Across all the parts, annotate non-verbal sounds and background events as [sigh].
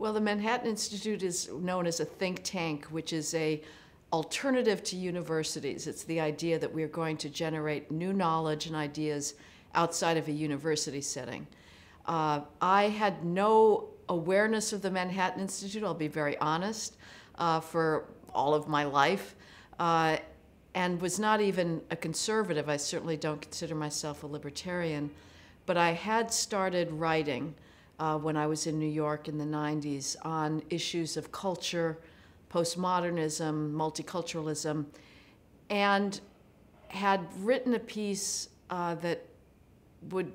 Well, the Manhattan Institute is known as a think tank, which is a alternative to universities. It's the idea that we're going to generate new knowledge and ideas outside of a university setting. Uh, I had no awareness of the Manhattan Institute, I'll be very honest, uh, for all of my life, uh, and was not even a conservative. I certainly don't consider myself a libertarian, but I had started writing uh, when I was in New York in the 90s on issues of culture, postmodernism, multiculturalism, and had written a piece uh, that would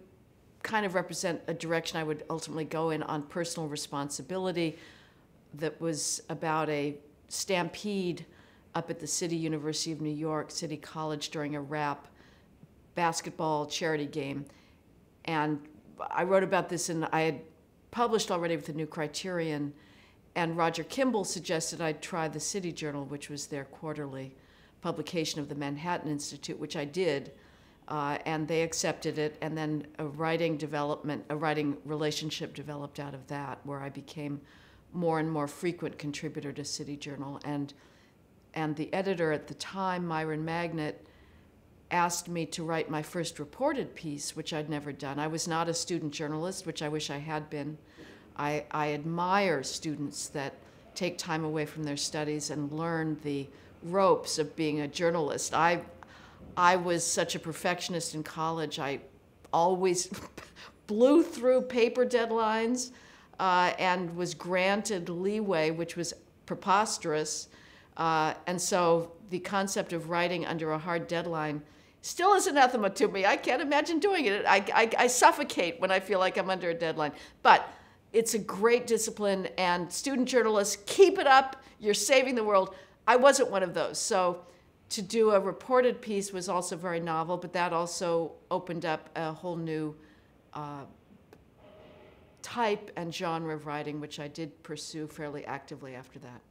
kind of represent a direction I would ultimately go in on personal responsibility that was about a stampede up at the City University of New York, City College during a rap basketball charity game. And I wrote about this and I had published already with the new criterion and Roger Kimball suggested I try the City Journal, which was their quarterly publication of the Manhattan Institute, which I did. Uh, and they accepted it, and then a writing development, a writing relationship developed out of that, where I became more and more frequent contributor to City Journal. And, and the editor at the time, Myron Magnet, asked me to write my first reported piece, which I'd never done. I was not a student journalist, which I wish I had been. I, I admire students that take time away from their studies and learn the ropes of being a journalist. I, I was such a perfectionist in college. I always [laughs] blew through paper deadlines uh, and was granted leeway, which was preposterous. Uh, and so the concept of writing under a hard deadline still is anathema to me. I can't imagine doing it. I, I, I suffocate when I feel like I'm under a deadline. But it's a great discipline, and student journalists, keep it up. You're saving the world. I wasn't one of those. So to do a reported piece was also very novel, but that also opened up a whole new uh, type and genre of writing, which I did pursue fairly actively after that.